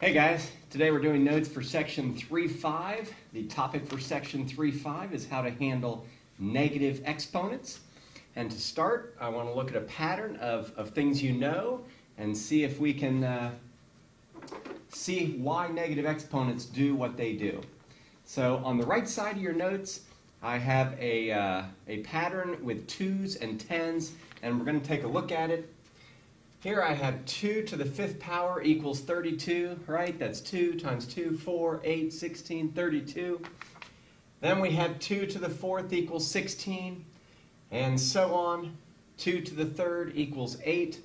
Hey guys, today we're doing notes for section 3.5. The topic for section 3.5 is how to handle negative exponents. And to start, I want to look at a pattern of, of things you know and see if we can uh, see why negative exponents do what they do. So on the right side of your notes, I have a, uh, a pattern with twos and tens, and we're going to take a look at it here I have 2 to the fifth power equals 32, right? That's 2 times 2, 4, 8, 16, 32. Then we have 2 to the fourth equals 16, and so on. 2 to the third equals 8.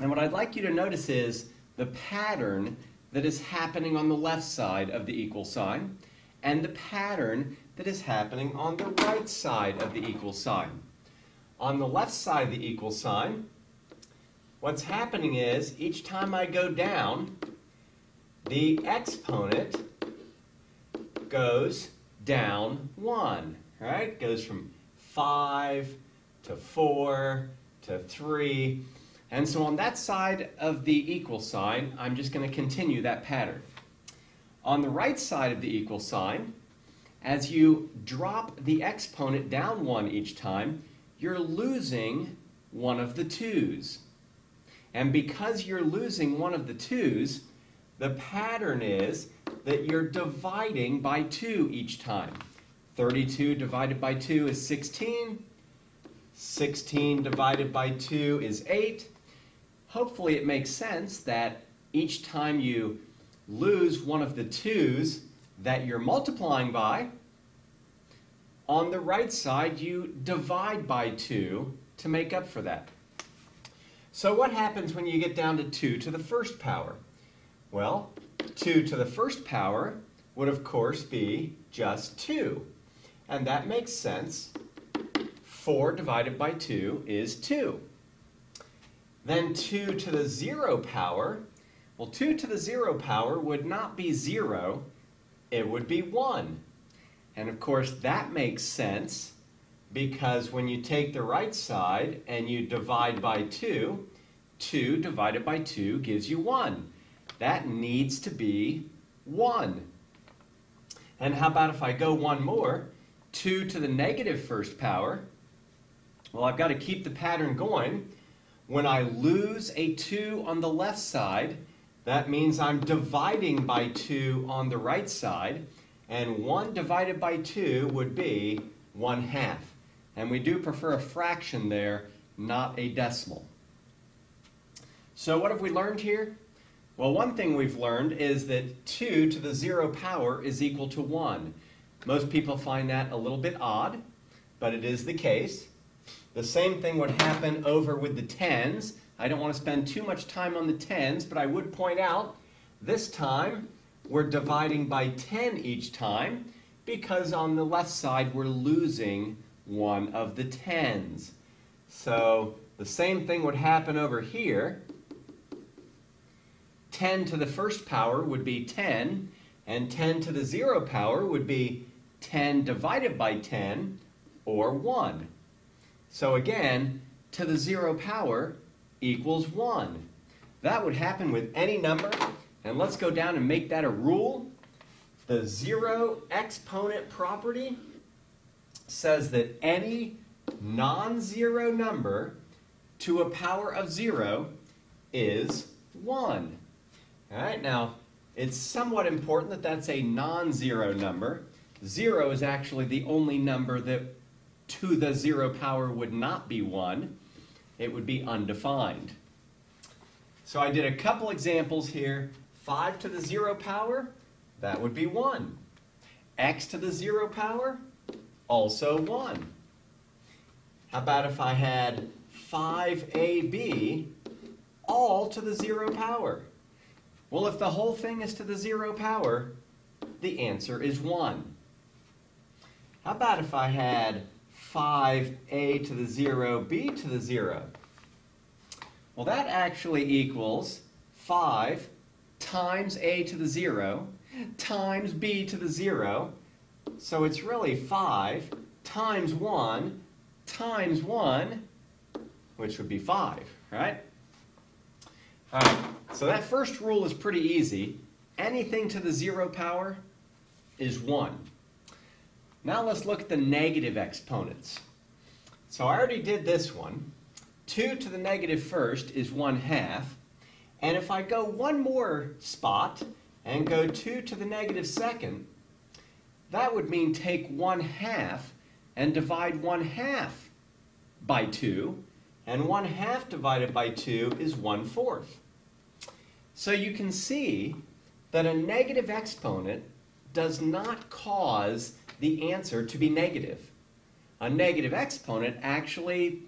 And what I'd like you to notice is the pattern that is happening on the left side of the equal sign and the pattern that is happening on the right side of the equal sign. On the left side of the equal sign, what's happening is each time I go down, the exponent goes down 1, right? Goes from 5 to 4 to 3. And so on that side of the equal sign, I'm just going to continue that pattern. On the right side of the equal sign, as you drop the exponent down 1 each time, you're losing one of the 2's. And because you're losing one of the 2's, the pattern is that you're dividing by 2 each time. 32 divided by 2 is 16. 16 divided by 2 is 8. Hopefully it makes sense that each time you lose one of the 2's that you're multiplying by, on the right side you divide by 2 to make up for that. So what happens when you get down to 2 to the first power? Well, 2 to the first power would of course be just 2. And that makes sense. 4 divided by 2 is 2. Then 2 to the 0 power, well 2 to the 0 power would not be 0, it would be 1. And of course that makes sense because when you take the right side and you divide by 2, 2 divided by 2 gives you 1. That needs to be 1. And how about if I go one more, 2 to the negative first power? Well, I've got to keep the pattern going. When I lose a 2 on the left side, that means I'm dividing by 2 on the right side, and 1 divided by 2 would be 1 half. And we do prefer a fraction there, not a decimal. So what have we learned here? Well, one thing we've learned is that 2 to the 0 power is equal to 1. Most people find that a little bit odd, but it is the case. The same thing would happen over with the tens. I don't want to spend too much time on the tens, but I would point out this time we're dividing by 10 each time because on the left side we're losing one of the tens. So the same thing would happen over here. 10 to the first power would be 10, and 10 to the 0 power would be 10 divided by 10, or 1. So again, to the 0 power equals 1. That would happen with any number, and let's go down and make that a rule. The zero exponent property says that any non-zero number to a power of 0 is 1. All right, now it's somewhat important that that's a non-zero number. Zero is actually the only number that to the zero power would not be one. It would be undefined. So I did a couple examples here. 5 to the 0 power, that would be 1. x to the 0 power, also 1. How about if I had 5ab all to the 0 power? Well, if the whole thing is to the zero power, the answer is 1. How about if I had 5a to the 0, b to the 0? Well, that actually equals 5 times a to the 0 times b to the 0. So it's really 5 times 1 times 1, which would be 5, right? All right, so that first rule is pretty easy. Anything to the zero power is 1. Now let's look at the negative exponents. So I already did this one. 2 to the negative first is 1 half. And if I go one more spot and go 2 to the negative second, that would mean take 1 half and divide 1 half by 2. And 1 half divided by 2 is 1 fourth. So you can see that a negative exponent does not cause the answer to be negative. A negative exponent actually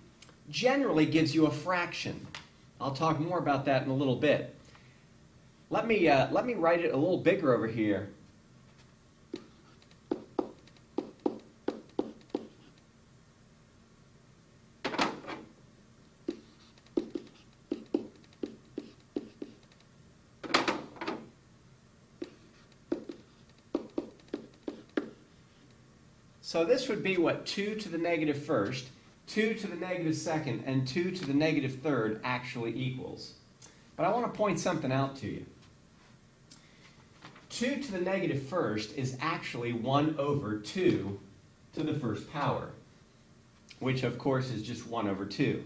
generally gives you a fraction. I'll talk more about that in a little bit. Let me, uh, let me write it a little bigger over here. So this would be what 2 to the negative first, 2 to the negative second, and 2 to the negative third actually equals. But I want to point something out to you. 2 to the negative first is actually 1 over 2 to the first power, which of course is just 1 over 2.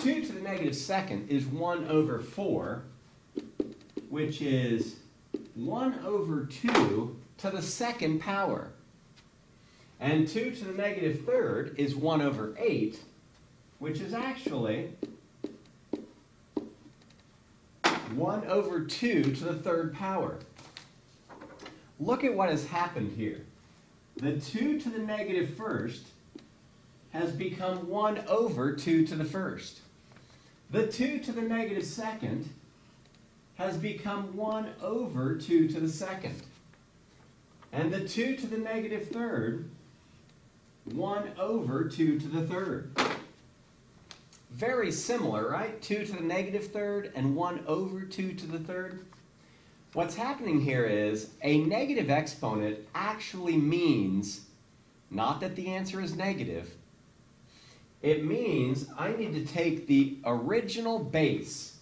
2 to the negative second is 1 over 4, which is 1 over 2 to the second power. And 2 to the negative third is 1 over 8, which is actually 1 over 2 to the third power. Look at what has happened here. The 2 to the negative first has become 1 over 2 to the first. The 2 to the negative second has become 1 over 2 to the second. And the 2 to the negative third, 1 over 2 to the third. Very similar, right? 2 to the negative third and 1 over 2 to the third. What's happening here is a negative exponent actually means not that the answer is negative. It means I need to take the original base,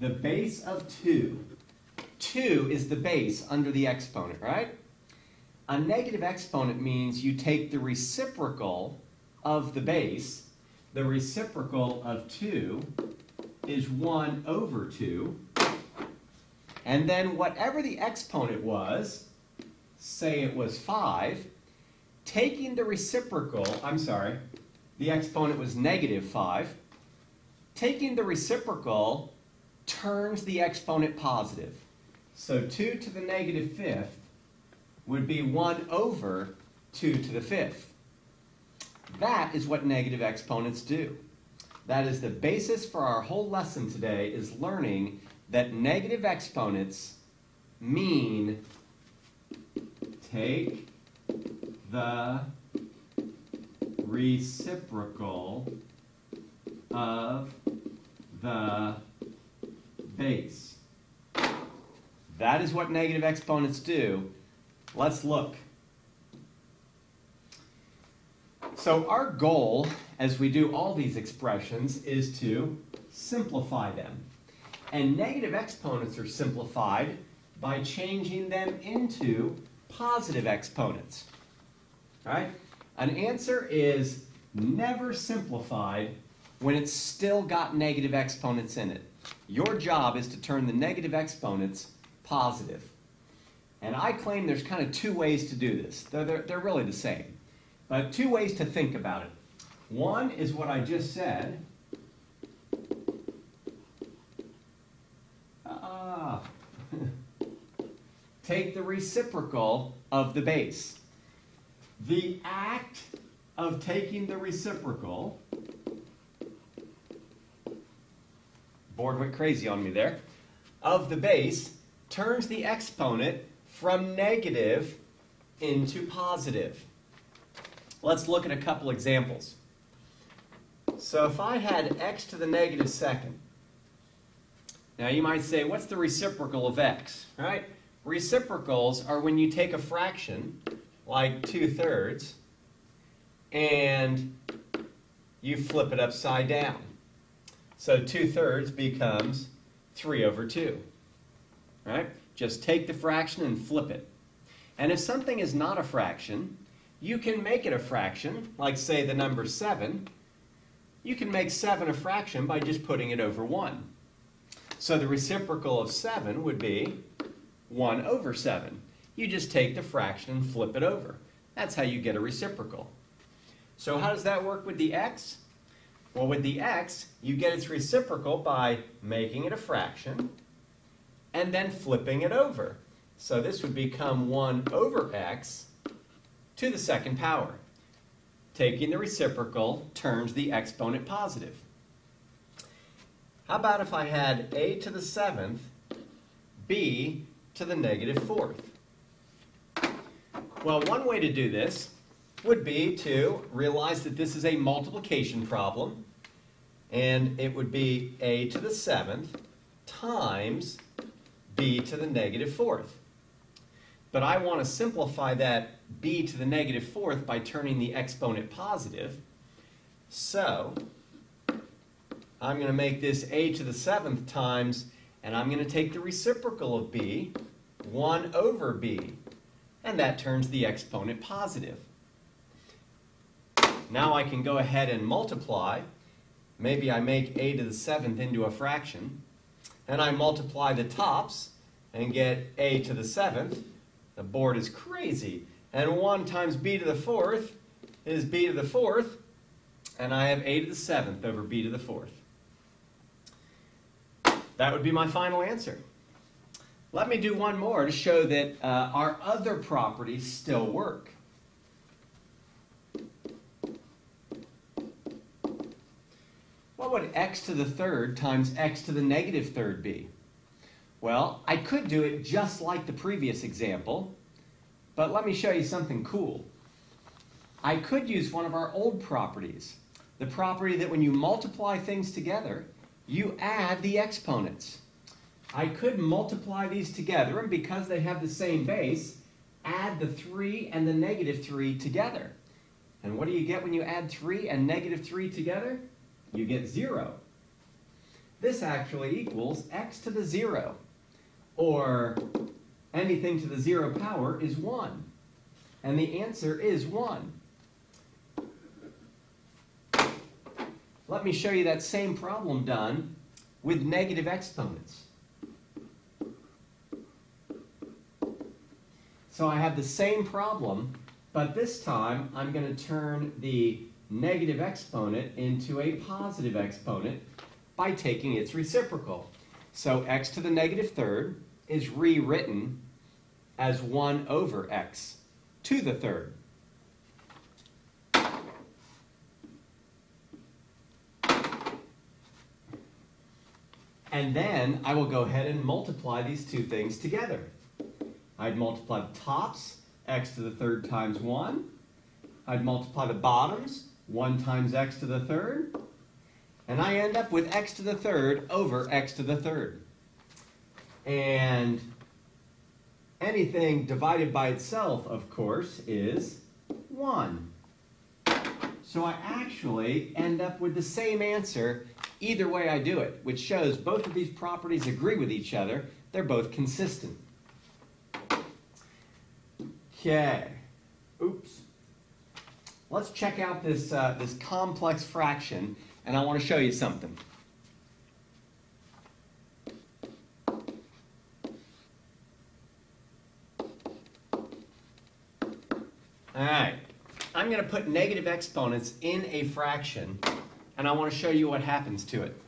the base of 2. 2 is the base under the exponent, right? A negative exponent means you take the reciprocal of the base. The reciprocal of 2 is 1 over 2. And then whatever the exponent was, say it was 5, taking the reciprocal, I'm sorry, the exponent was negative 5, taking the reciprocal turns the exponent positive. So 2 to the negative fifth would be 1 over 2 to the fifth. That is what negative exponents do. That is the basis for our whole lesson today is learning that negative exponents mean take the reciprocal of the base. That is what negative exponents do. Let's look. So our goal, as we do all these expressions, is to simplify them. And negative exponents are simplified by changing them into positive exponents. All right? An answer is never simplified when it's still got negative exponents in it. Your job is to turn the negative exponents positive. And I claim there's kind of two ways to do this. They're, they're, really the same. But two ways to think about it. One is what I just said. Ah. Take the reciprocal of the base. The act of taking the reciprocal, board went crazy on me there, of the base turns the exponent from negative into positive. Let's look at a couple examples. So if I had x to the negative second, now you might say, what's the reciprocal of x, right? Reciprocals are when you take a fraction, like 2 thirds, and you flip it upside down. So 2 thirds becomes 3 over 2. Right? Just take the fraction and flip it. And if something is not a fraction, you can make it a fraction, like say the number 7. You can make 7 a fraction by just putting it over 1. So the reciprocal of 7 would be 1 over 7. You just take the fraction and flip it over. That's how you get a reciprocal. So how does that work with the x? Well, with the x, you get its reciprocal by making it a fraction and then flipping it over. So this would become 1 over x to the second power. Taking the reciprocal turns the exponent positive. How about if I had a to the seventh, b to the negative fourth? Well, one way to do this would be to realize that this is a multiplication problem, and it would be a to the seventh times b to the negative fourth. But I want to simplify that b to the negative fourth by turning the exponent positive. So I'm going to make this a to the seventh times, and I'm going to take the reciprocal of b, 1 over b, and that turns the exponent positive. Now I can go ahead and multiply. Maybe I make a to the seventh into a fraction. Then I multiply the tops and get a to the seventh. The board is crazy. And 1 times b to the fourth is b to the fourth. And I have a to the seventh over b to the fourth. That would be my final answer. Let me do one more to show that uh, our other properties still work. What would x to the third times x to the negative third be? Well, I could do it just like the previous example, but let me show you something cool. I could use one of our old properties, the property that when you multiply things together, you add the exponents. I could multiply these together, and because they have the same base, add the 3 and the negative 3 together. And what do you get when you add 3 and negative 3 together? You get 0. This actually equals x to the 0, or anything to the 0 power is 1. And the answer is 1. Let me show you that same problem done with negative exponents. So I have the same problem, but this time I'm going to turn the negative exponent into a positive exponent by taking its reciprocal. So x to the negative third is rewritten as 1 over x to the third. And then I will go ahead and multiply these two things together. I'd multiply the tops, x to the third times 1. I'd multiply the bottoms, 1 times x to the third. And I end up with x to the third over x to the third. And anything divided by itself, of course, is 1. So I actually end up with the same answer either way I do it, which shows both of these properties agree with each other. They're both consistent. Okay. Oops. Let's check out this, uh, this complex fraction, and I want to show you something. All right. I'm going to put negative exponents in a fraction and I want to show you what happens to it.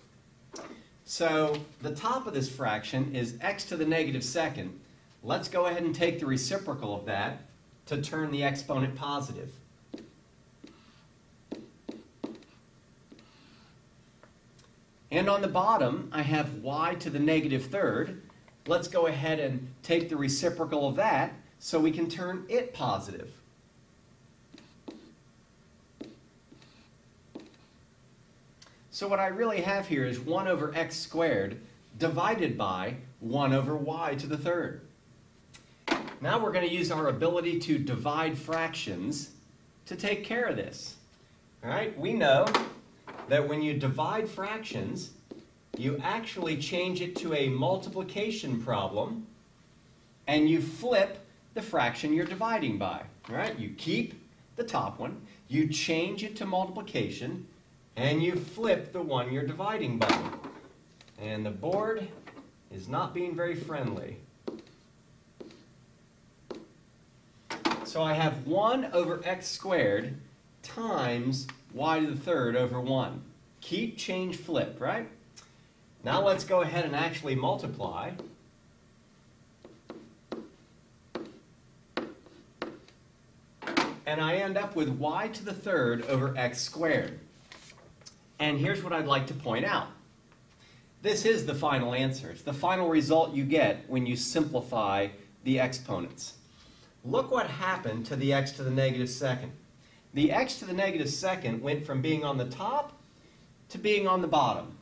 So the top of this fraction is x to the negative second. Let's go ahead and take the reciprocal of that to turn the exponent positive. And on the bottom, I have y to the negative third. Let's go ahead and take the reciprocal of that so we can turn it positive. So what I really have here is 1 over x squared divided by 1 over y to the third. Now we're going to use our ability to divide fractions to take care of this. All right, we know that when you divide fractions, you actually change it to a multiplication problem and you flip the fraction you're dividing by. Right? You keep the top one, you change it to multiplication, and you flip the one you're dividing by. And the board is not being very friendly. So I have 1 over x squared times y to the third over 1. Keep, change, flip, right? Now let's go ahead and actually multiply. And I end up with y to the third over x squared. And here's what I'd like to point out. This is the final answer. It's the final result you get when you simplify the exponents. Look what happened to the x to the negative second. The x to the negative second went from being on the top to being on the bottom.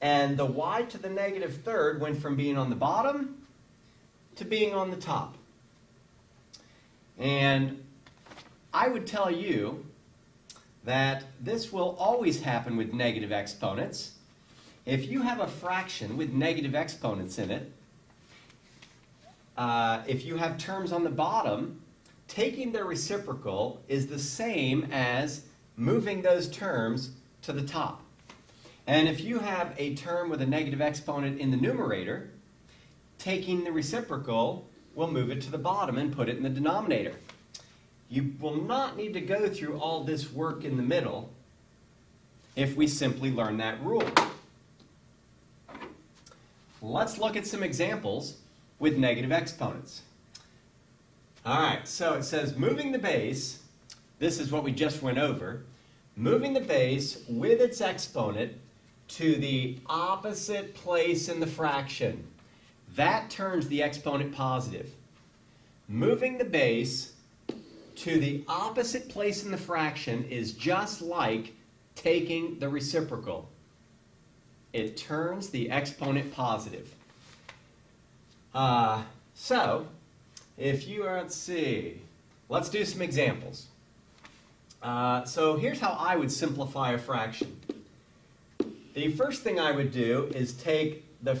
And the y to the negative third went from being on the bottom to being on the top. And I would tell you that this will always happen with negative exponents. If you have a fraction with negative exponents in it, uh, if you have terms on the bottom, taking their reciprocal is the same as moving those terms to the top. And if you have a term with a negative exponent in the numerator, taking the reciprocal will move it to the bottom and put it in the denominator. You will not need to go through all this work in the middle if we simply learn that rule. Let's look at some examples with negative exponents. All right, so it says moving the base, this is what we just went over, moving the base with its exponent to the opposite place in the fraction. That turns the exponent positive. Moving the base to the opposite place in the fraction is just like taking the reciprocal. It turns the exponent positive. Uh, so, if you are, let's see, let's do some examples. Uh, so here's how I would simplify a fraction. The first thing I would do is take the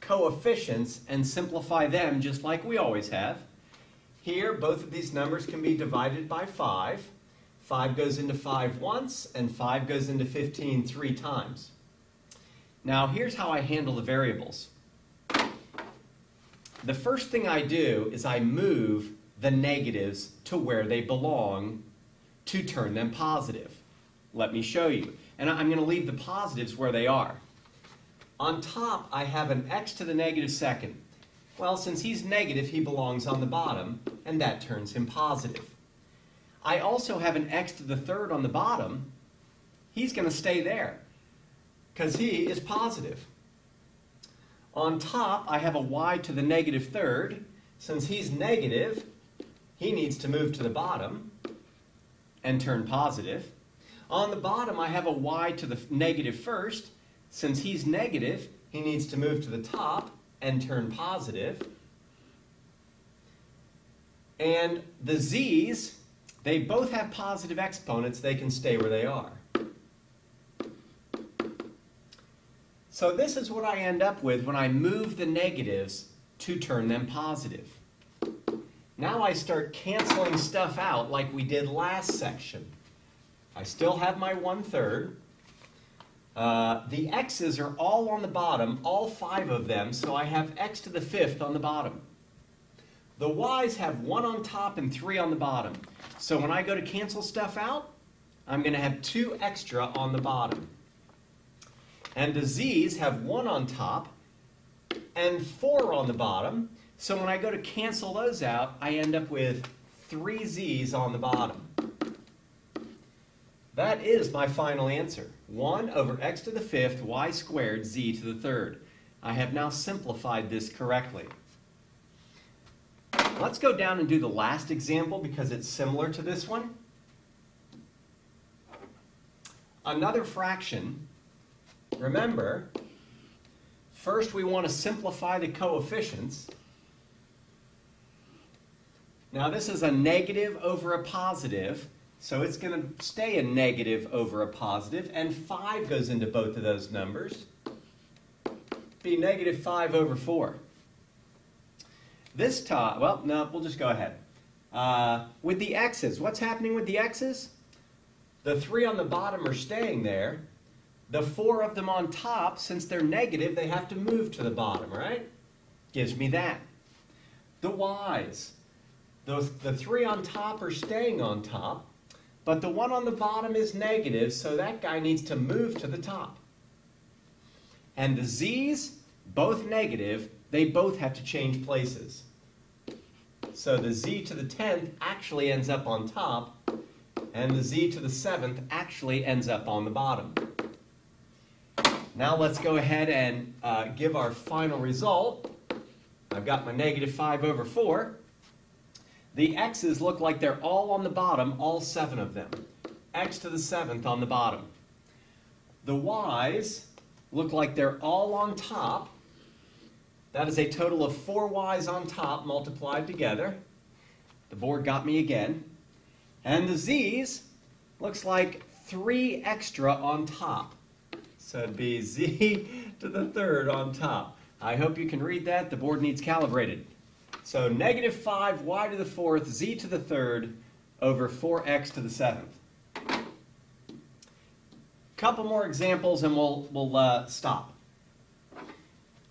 coefficients and simplify them just like we always have. Here, both of these numbers can be divided by 5. 5 goes into 5 once, and 5 goes into 15 three times. Now, here's how I handle the variables the first thing I do is I move the negatives to where they belong to turn them positive. Let me show you. And I'm going to leave the positives where they are. On top, I have an x to the negative second. Well, since he's negative, he belongs on the bottom, and that turns him positive. I also have an x to the third on the bottom. He's going to stay there, because he is positive. On top, I have a y to the negative third. Since he's negative, he needs to move to the bottom and turn positive. On the bottom, I have a y to the negative first. Since he's negative, he needs to move to the top and turn positive. And the z's, they both have positive exponents. They can stay where they are. So this is what I end up with when I move the negatives to turn them positive. Now I start canceling stuff out like we did last section. I still have my one-third. Uh, the x's are all on the bottom, all five of them, so I have x to the fifth on the bottom. The y's have one on top and three on the bottom. So when I go to cancel stuff out, I'm going to have two extra on the bottom. And the z's have one on top and four on the bottom. So when I go to cancel those out, I end up with three z's on the bottom. That is my final answer. 1 over x to the fifth y squared z to the third. I have now simplified this correctly. Let's go down and do the last example because it's similar to this one. Another fraction Remember, first we want to simplify the coefficients. Now this is a negative over a positive, So it's going to stay a negative over a positive, and 5 goes into both of those numbers. Be negative 5 over 4. This time, well, no, we'll just go ahead. Uh, with the x's, what's happening with the x's? The 3 on the bottom are staying there. The 4 of them on top, since they're negative, they have to move to the bottom, right? Gives me that. The y's. The, the 3 on top are staying on top. But the one on the bottom is negative, so that guy needs to move to the top. And the z's, both negative, they both have to change places. So the z to the 10th actually ends up on top, and the z to the 7th actually ends up on the bottom. Now let's go ahead and uh, give our final result. I've got my negative 5 over 4. The x's look like they're all on the bottom, all seven of them. x to the seventh on the bottom. The y's look like they're all on top. That is a total of four y's on top multiplied together. The board got me again. And the z's looks like three extra on top. So it'd be z to the third on top. I hope you can read that. The board needs calibrated. So negative 5 y to the fourth, z to the third, over 4x to the seventh. Couple more examples and we'll, we'll uh, stop.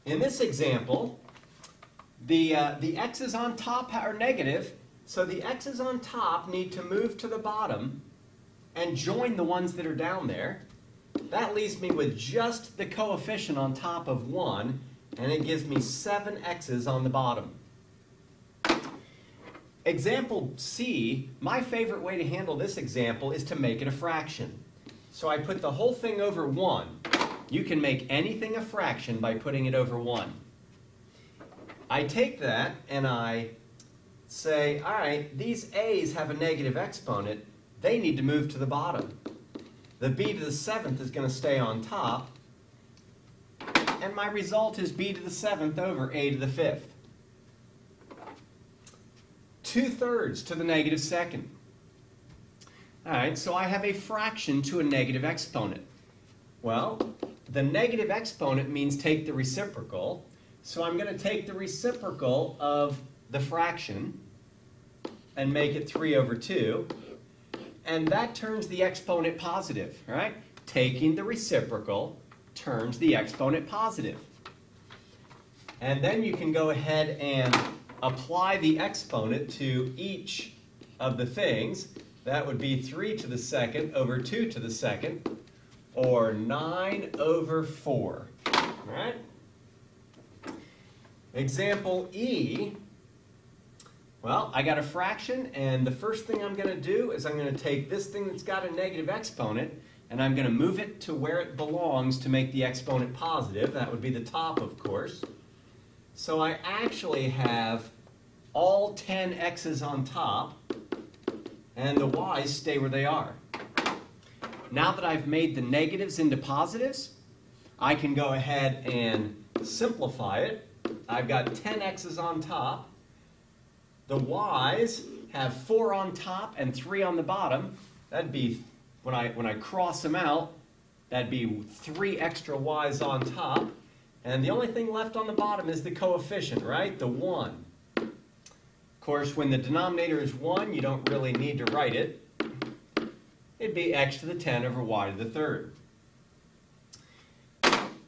In this example, the, uh, the x's on top are negative, so the x's on top need to move to the bottom and join the ones that are down there. That leaves me with just the coefficient on top of 1, and it gives me 7 x's on the bottom. Example C, my favorite way to handle this example is to make it a fraction. So I put the whole thing over 1. You can make anything a fraction by putting it over 1. I take that and I say, all right, these a's have a negative exponent. They need to move to the bottom. The b to the seventh is going to stay on top. And my result is b to the seventh over a to the fifth. 2 thirds to the negative second. All right, so I have a fraction to a negative exponent. Well, the negative exponent means take the reciprocal. So I'm going to take the reciprocal of the fraction and make it 3 over 2. And that turns the exponent positive, right? Taking the reciprocal turns the exponent positive. And then you can go ahead and apply the exponent to each of the things, that would be 3 to the second over 2 to the second, or 9 over 4. All right? Example E, well, I got a fraction, and the first thing I'm going to do is I'm going to take this thing that's got a negative exponent, and I'm going to move it to where it belongs to make the exponent positive. That would be the top, of course. So I actually have all 10 x's on top, and the y's stay where they are. Now that I've made the negatives into positives, I can go ahead and simplify it. I've got 10 x's on top. The y's have 4 on top and 3 on the bottom. That'd be, when I, when I cross them out, that'd be 3 extra y's on top. And the only thing left on the bottom is the coefficient, right? The 1. Of course, when the denominator is 1, you don't really need to write it. It'd be x to the 10 over y to the third.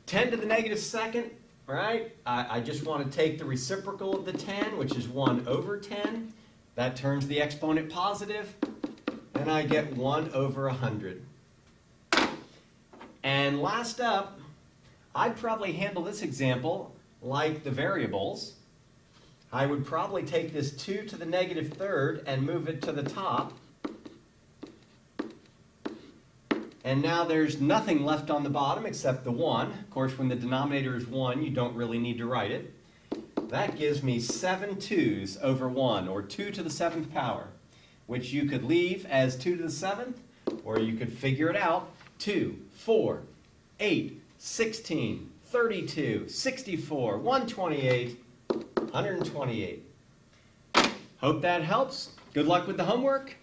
10 to the negative second, right? I, I just want to take the reciprocal of the 10, which is 1 over 10. That turns the exponent positive, and I get 1 over 100. And last up, I'd probably handle this example like the variables. I would probably take this 2 to the negative third and move it to the top. And now there's nothing left on the bottom except the 1. Of course, when the denominator is 1, you don't really need to write it. That gives me 7 2's over 1, or 2 to the 7th power, which you could leave as 2 to the 7th, or you could figure it out. 2, 4, 8, 16, 32, 64, 128, 128. Hope that helps. Good luck with the homework.